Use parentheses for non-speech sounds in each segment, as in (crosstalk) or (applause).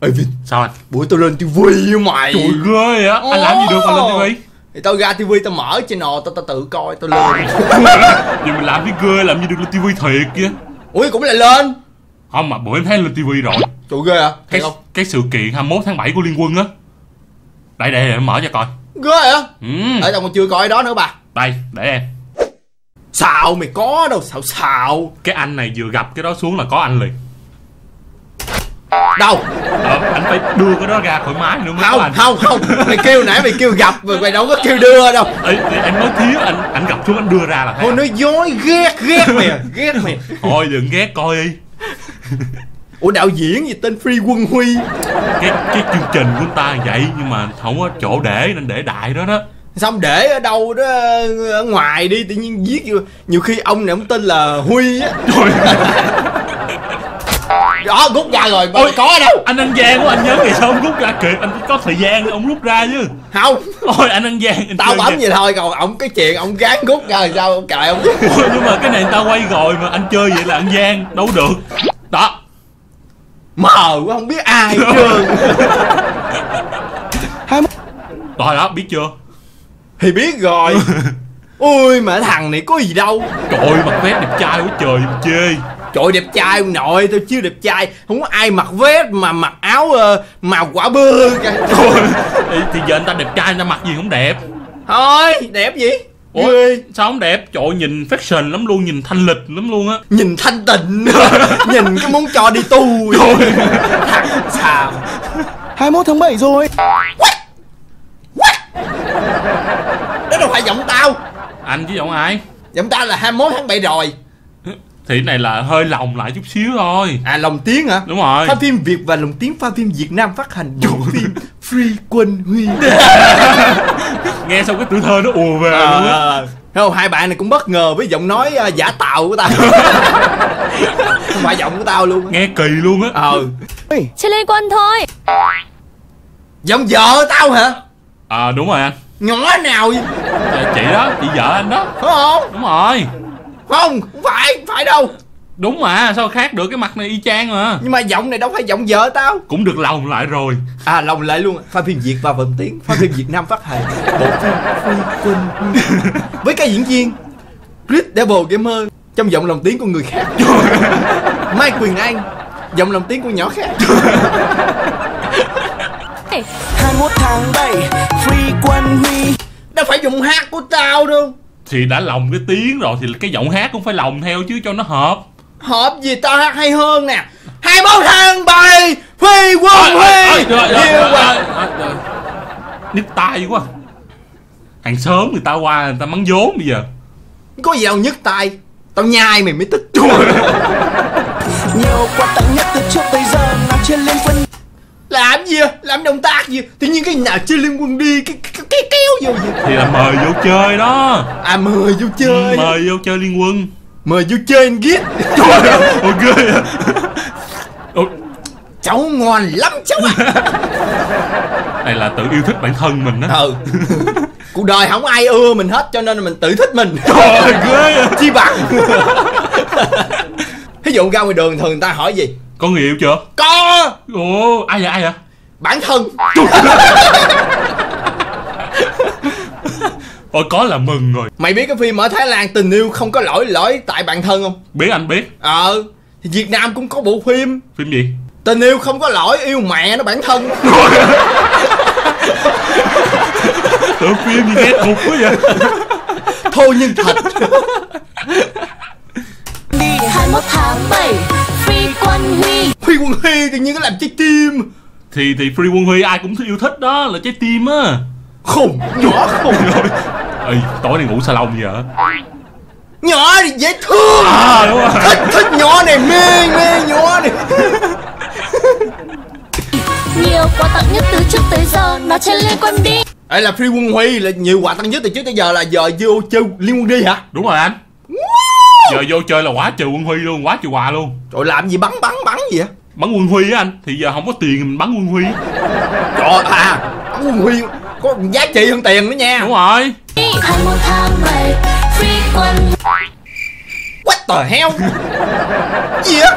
Ê Vin. Sao anh? Bữa tao lên tivi. Với mày. Trời ghê á. Anh làm gì được mà lên tivi? Thì tao ra tivi tao mở channel tao tao tự coi tao lên. (laughs) Vậy mình làm cái ghê làm gì được lên tivi thiệt kia. Ui cũng là lên. Không mà bữa em thấy lên tivi rồi. Trời ghê à cái, Thiệt không? cái sự kiện 21 tháng 7 của Liên Quân á. Đây đây em mở cho coi. Ghê à? Ừ. Ở tao còn chưa coi đó nữa bà. Đây để em. Sao mày có đâu Sao sao Cái anh này vừa gặp cái đó xuống là có anh liền Đâu? Ờ, Anh phải đưa cái đó ra khỏi máy nữa mới Không anh. không không. Mày kêu nãy mày kêu gặp Mà mày đâu có kêu đưa đâu. Ê, em nói thiếu anh anh gặp xuống anh đưa ra là thấy Thôi anh. nói dối ghét ghét mày à, Ghét mày. Thôi đừng ghét coi đi. Ủa đạo diễn gì tên Free Quân Huy? Cái cái chương trình của ta vậy nhưng mà không có chỗ để nên để đại đó đó. Xong để ở đâu đó ở ngoài đi Tự nhiên viết Nhiều khi ông này ông tên là Huy á (laughs) Đó rút ra rồi Ôi. có đâu? anh ăn gian của anh nhớ ngày sau ông rút ra kịp anh có thời gian ông rút ra chứ. Không. Ôi anh ăn gian anh Tao bấm vậy thôi Còn ông cái chuyện ông gán rút ra rồi sao kệ ông chứ Ôi, nhưng mà cái này người ta quay rồi mà anh chơi vậy là ăn gian đâu được. Đó. Mờ quá không biết ai hết trơn rồi đó biết chưa? Thì biết rồi. (laughs) Ui mà thằng này có gì đâu. Trời ơi mặt vest đẹp trai quá trời mà chê Trời đẹp trai ông nội tôi chưa đẹp trai. Không có ai mặc vest mà mặc áo uh, màu quả bơ kìa Thôi, thì- thì giờ anh ta đẹp trai anh ta mặc gì cũng đẹp? Thôi đẹp gì? Ủa, Ghê. sao không đẹp? Trời ơi, nhìn fashion lắm luôn nhìn thanh lịch lắm luôn á. Nhìn thanh tịnh. (laughs) Nhìn cái muốn cho đi tu Thằng (laughs) xàm. 21 tháng 7 rồi. Đó đâu phải giọng tao. Anh chứ giọng ai? Giọng tao là 21 tháng 7 rồi thì cái này là hơi lòng lại chút xíu thôi. À lồng tiếng hả? Đúng rồi. Pha phim Việt và lồng tiếng pha phim Việt Nam phát hành bộ phim Free Quân Huy. (laughs) Nghe xong cái tuổi thơ nó ùa về luôn á. Ờ, không, hai bạn này cũng bất ngờ với giọng nói ờ, giả tạo của tao. (laughs) Không phải giọng của tao luôn á. Nghe kỳ luôn á. Ờ. Chỉ liên quân thôi. Giọng vợ tao hả? À đúng rồi anh. Nhỏ nào vậy? Dạ, chị đó chị vợ anh đó. Phải không? Đúng rồi Không không phải không phải đâu. Đúng mà sao khác được cái mặt này y chang mà. Nhưng mà giọng này đâu phải giọng vợ tao. Cũng được lòng lại rồi. À lòng lại luôn. Pha phim Việt và vận tiếng Pha phim Việt Nam phát hành. Bộ phim Free Quân (laughs) Với các diễn viên Chris Devil Gamer Trong giọng lồng tiếng của người khác. (laughs) Mai Quyền Anh Giọng lồng tiếng của nhỏ khác. 21 tháng 7 Free Quân Huy Đâu phải giọng hát của tao đâu thì đã lòng cái tiếng rồi thì cái giọng hát cũng phải lòng theo chứ cho nó hợp. Hợp gì tao hát hay hơn nè. 21 tháng 7 Phi quân Huy. nhức tay quá. Hàng sớm người ta qua người ta mắng vốn bây giờ. Có gì đâu nhức tay Tao nhai mày mới tức (laughs) Nhiều quà tặng nhất từ trước tới giờ Nào trên liên quân Làm gì à? Làm động tác gì Tự nhiên cái nào chơi liên quân đi Cái, cái, cái kéo vô gì thì là mời vô chơi đó. À mời vô chơi. Mời vô chơi liên quân. Mời vô chơi anh ghét. Ôi ghê à Ôi, Cháu ngon lắm cháu ạ. Này là tự yêu thích bản thân mình á. Ừ. (laughs) Cuộc đời không ai ưa mình hết Cho nên mình tự thích mình. Trời ghê à Chi bằng. Ví dụ ra ngoài đường thường người ta hỏi gì có người yêu chưa? Có. Ồ ai vậy ai vậy? Bản thân. (laughs) Ôi có là mừng rồi. Mày biết cái phim ở Thái Lan tình yêu không có lỗi lỗi tại bản thân không? Biết anh biết. Ờ Thì Việt Nam cũng có bộ phim. Phim gì? Tình yêu không có lỗi yêu mẹ nó bản thân. (laughs) Tưởng phim gì nghe cục quá vậy. Thôi nhưng thật. Đi 21 tháng 7 Free quân Huy. Huy Quân Huy tự nhiên nó làm trái tim. Thì thì free quân huy ai cũng yêu thích đó là trái tim á. Khùng Nhỏ khùng. Rồi ê tối nay ngủ salon gì hả? Nhỏ thì dễ thương. À đúng rồi. Thích thích nhỏ này mê mê nhỏ này. Nhiều quà tặng nhất từ trước tới giờ Nó trên liên quân đi Đây là Free Quân Huy là nhiều quà tăng nhất từ trước tới giờ là giờ vô chơi Liên Quân đi hả? Đúng rồi anh giờ vô chơi là quá trời quân huy luôn quá trời quà luôn. Trời làm gì bắn bắn bắn gì á bắn quân huy á anh thì giờ không có tiền mình bắn quân huy. Trời à Bắn Quân Huy có giá trị hơn tiền nữa nha. Đúng rồi. 21 tháng 7 Free quân What the hell? Gì á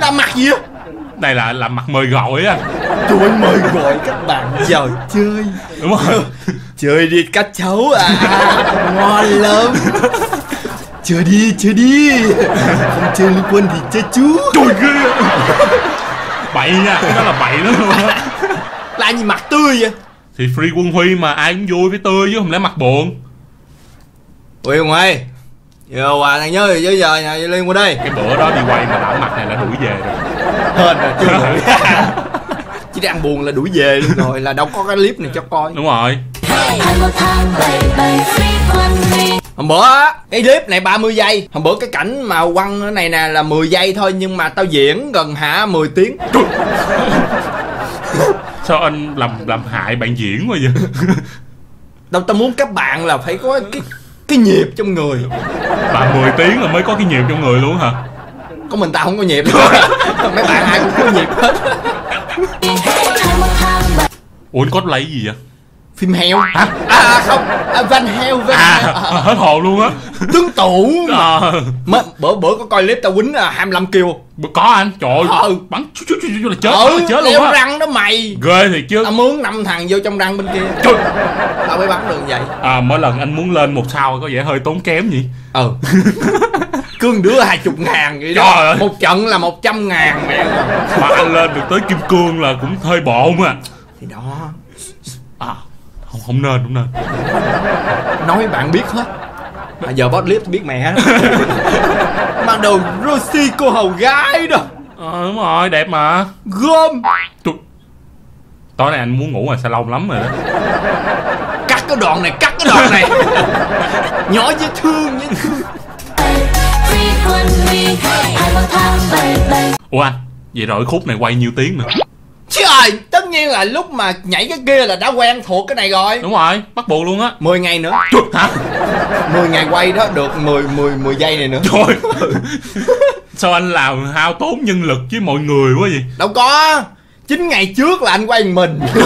Làm mặt gì á Đây là là mặt mời gọi á anh. Mời gọi các bạn vào chơi. Đúng rồi. (laughs) Chơi đi các cháu à Ngon lắm Chơi đi, chơi đi. Không chơi liên quân thì chơi chú. Trời ghê. Bậy nha Cái đó là bậy lắm luôn á. Là gì mặt tươi vậy? Thì free quân huy mà ai cũng vui với tươi chứ không lẽ mặt buồn? Ui Hùng ơi Giờ quà thằng nhớ chứ giờ nhà Liên qua đây. Cái bữa đó đi quay mà đảo mặt này là đuổi về rồi. Hên rồi chưa đuổi (laughs) Chỉ đang buồn là đuổi về luôn rồi Là đâu có cái clip này cho coi. Đúng rồi. Bảy bảy frequently Hôm bữa cái clip này 30 giây. Hôm bữa cái cảnh mà quăng cái này nè là 10 giây thôi Nhưng mà tao diễn gần hả 10 tiếng. (laughs) Sao anh làm làm hại bạn diễn quá vậy? (laughs) Tao tao muốn các bạn là phải có cái cái nhịp trong người. Bạn 10 tiếng là mới có cái nhịp trong người luôn hả? Có mình tao không có nhịp (laughs) Mấy bạn ai cũng có nhịp hết. Ủa anh có lấy gì vậy Phim heo. Hả? À không. À, Van heo Van À heo. à, hết hồn luôn á. Tướng tủ. Mà. à, Mới, bữa bữa có coi clip tao quýnh là 25 kêu Có anh. Trời ơi Ừ. Bắn chút chút chút chút là chết Ừ là chết luôn á. răng đó mày. Ghê thiệt chứ. Tao mướn năm thằng vô trong răng bên kia. Trời. Tao mới bắn được vậy. À mỗi lần anh muốn lên một sao có vẻ hơi tốn kém nhỉ? Ừ. (laughs) Cương đứa 20 ngàn vậy Trời đó ơi. Một trận là 100 ngàn mẹ. Mà anh lên được tới kim cương là cũng hơi bộn à Thì đó. À không, không nên không nên. Nói bạn biết hết. Mà giờ boss clip biết mẹ đó Mặc đồ Rosie cô hầu gái đó. Ờ đúng rồi đẹp mà. Gom. Tôi... Tối nay anh muốn ngủ ngoài salon lắm rồi đó. Cắt cái đoạn này Cắt cái đoạn này. Nhỏ dễ thương dễ thương. Ủa anh Vậy rồi khúc này quay nhiêu tiếng nữa Trời Tất nhiên là lúc mà nhảy cái kia là đã quen thuộc cái này rồi. Đúng rồi bắt buộc luôn á. 10 ngày nữa. Trời, Hả? 10 ngày quay đó được 10 10 10 giây này nữa. Trời Sao anh làm hao tốn nhân lực với mọi người quá vậy? Đâu có. 9 ngày trước là anh quay một mình. (laughs)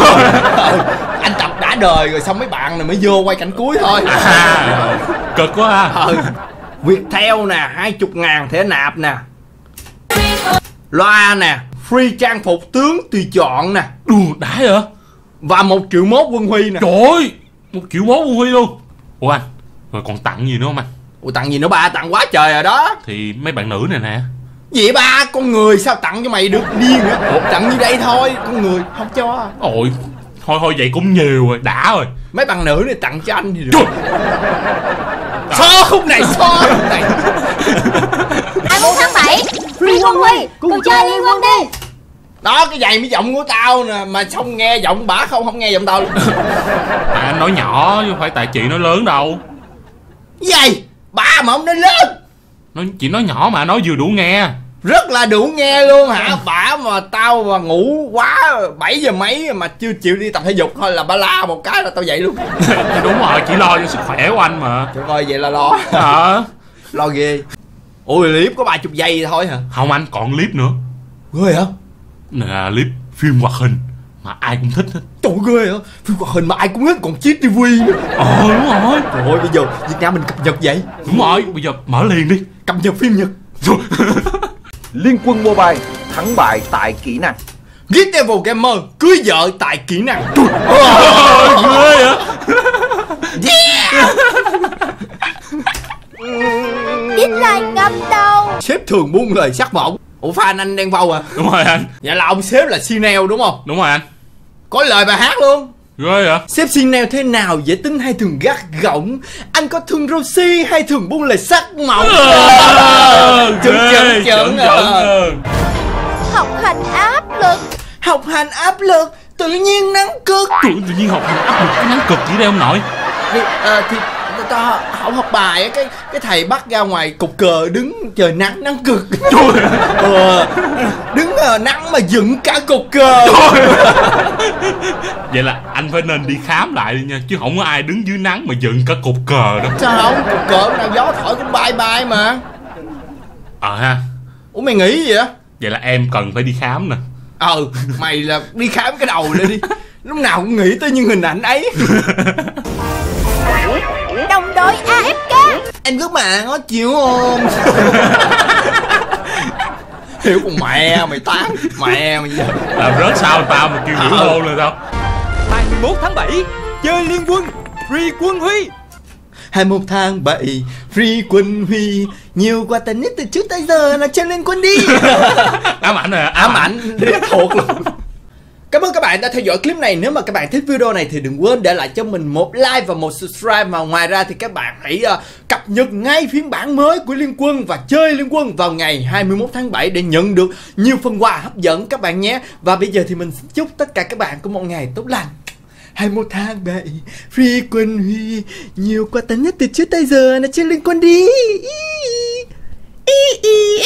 Anh tập đã đời rồi xong mấy bạn này mới vô quay cảnh cuối thôi. À, Cực quá ha. Ừ. Việc theo nè 20 ngàn thẻ nạp nè. Loa nè Free trang phục tướng tùy chọn nè. Đùa đã vậy Và một triệu mốt quân huy nè. Trời ơi Một triệu mốt quân huy luôn. Ủa anh Rồi còn tặng gì nữa không anh? Ủa tặng gì nữa ba? Tặng quá trời rồi đó. Thì mấy bạn nữ này nè. Gì ba con người sao tặng cho mày được điên Ủa, Tặng như đây thôi Con người không cho. Ôi Thôi thôi vậy cũng nhiều rồi Đã rồi. Mấy bạn nữ này tặng cho anh thì được. Trời. Xó khúc này xó khúc này (laughs) Hai một tháng bảy. Free quân huy Cùng chơi liên quân đi. Đó cái giày mới giọng của tao nè Mà xong nghe giọng bả không không nghe giọng tao luôn. (laughs) À, Anh nói nhỏ chứ không phải tại chị nói lớn đâu. Giày Ba mà ông nói lớn. Nói, Chị nói nhỏ mà nói vừa đủ nghe. Rất là đủ nghe luôn hả? Bả mà tao mà ngủ quá 7 giờ mấy mà chưa chịu đi tập thể dục thôi là ba la một cái là tao dậy luôn. (laughs) Đúng rồi Chị lo cho sức khỏe của anh mà. Trời ơi vậy là lo. À, Lo ghê Ôi clip có 30 giây thôi hả? Không anh còn clip nữa. Ghê hả? Là clip phim hoạt hình Mà ai cũng thích hết. Trời ơi, ghê hả? Phim hoạt hình mà ai cũng hết còn chiếc TV nữa. Ờ đúng rồi. Trời ơi bây giờ Việt Nam mình cập nhật vậy? Đúng rồi Bây giờ mở liền đi. Cập nhật phim Nhật. (laughs) Liên quân mobile thắng bại tại kỹ năng. Geek Devil Gamer cưới vợ tại kỹ năng. Ôi, ghê hả (laughs) Yeah Ít lại ngâm đầu Sếp thường buông lời sắc mỏng Ủa fan anh đang vâu à? Đúng rồi anh. Vậy là ông sếp là Sinel đúng không? Đúng rồi anh. Có lời bài hát luôn. Ghê hả Sếp Sinel thế nào dễ tính hay thường gắt gỏng? Anh có thương Rosie hay thường buông lời sắc mỏng? Ờ, chuẩn chuẩn ờ. ờ. Học hành áp lực. Học hành áp lực Tự nhiên nắng cực Tự, tự nhiên học hành áp lực cái nắng cực gì đây ông nội. Thì, à, thì ta không học bài á, cái cái thầy bắt ra ngoài cục cờ đứng trời nắng nắng cực. Ờ, đứng ờ, nắng mà dựng cả cục cờ. Vậy là anh phải nên đi khám lại đi nha Chứ không có ai đứng dưới nắng mà dựng cả cục cờ đâu. Sao không? Cục cờ nào gió thổi cũng bay bay mà. Ờ ha. Ủa mày nghĩ gì á? Vậy là em cần phải đi khám nè. Ờ mày là đi khám cái đầu lên đi. Lúc nào cũng nghĩ tới những hình ảnh ấy (laughs) Em cứ mà có chịu không? (laughs) Hiểu con mẹ mày tán mẹ mày giờ làm rớt sao tao mà kêu Ờ. hôn rồi sao? 21 tháng 7 Chơi liên quân Free quân Huy. 21 tháng 7 Free quân Huy. Nhiều quà tình nhất từ trước tới giờ là chơi lên quân đi. (laughs) Ám ảnh rồi Ám ảnh. Thuộc luôn Cảm ơn các bạn đã theo dõi clip này. Nếu mà các bạn thích video này thì đừng quên để lại cho mình một like và một subscribe. Và ngoài ra thì các bạn hãy uh, cập nhật ngay phiên bản mới của Liên Quân Và chơi Liên Quân vào ngày 21 tháng 7 Để nhận được nhiều phần quà hấp dẫn các bạn nhé. Và bây giờ thì mình xin chúc tất cả các bạn có một ngày tốt lành. 21 tháng 7 Free quân Huy Nhiều quà tặng nhất từ trước tới giờ là chơi Liên Quân đi. Ý, ý, ý.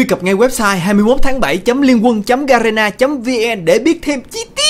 Truy cập ngay website 21 tháng 7 liên quân garena vn để biết thêm chi tiết.